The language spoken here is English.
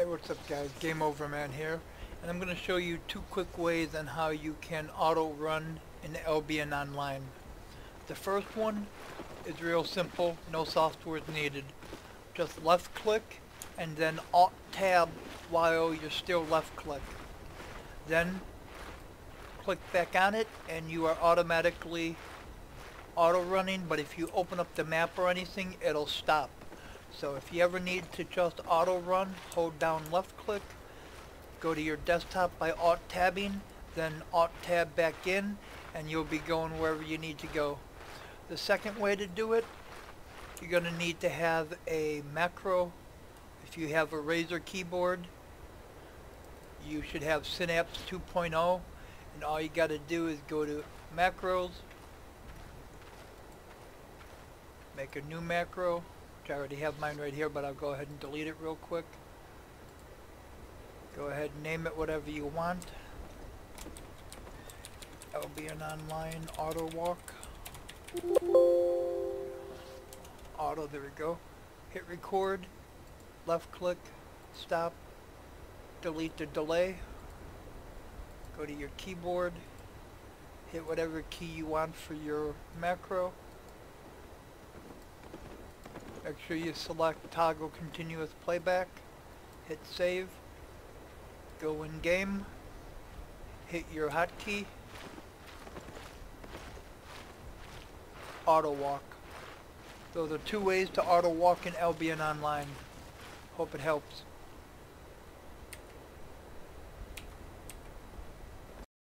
Hey, what's up guys? Game Over Man here. And I'm going to show you two quick ways on how you can auto run in Albion Online. The first one is real simple, no software is needed. Just left click and then Alt Tab while you're still left click. Then click back on it and you are automatically auto running but if you open up the map or anything it'll stop. So if you ever need to just auto run, hold down left click, go to your desktop by alt tabbing, then alt tab back in, and you'll be going wherever you need to go. The second way to do it, you're going to need to have a macro. If you have a Razer keyboard, you should have Synapse 2.0, and all you got to do is go to macros, make a new macro, I already have mine right here, but I'll go ahead and delete it real quick. Go ahead and name it whatever you want. That'll be an online auto walk. Auto, there we go. Hit record, left click, stop, delete the delay, go to your keyboard, hit whatever key you want for your macro, Make sure you select toggle continuous playback, hit save, go in game, hit your hotkey, auto walk. Those are two ways to auto walk in Albion Online. Hope it helps.